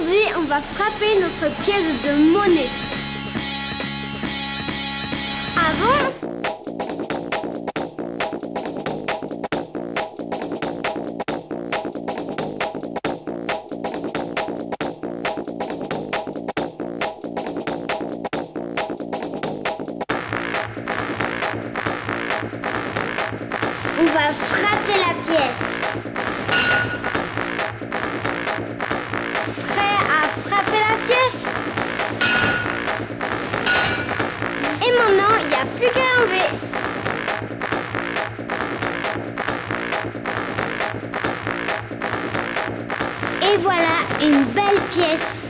Aujourd'hui, on va frapper notre pièce de monnaie. Bon On va frapper la pièce. Et maintenant, il n'y a plus qu'à enlever. Et voilà une belle pièce.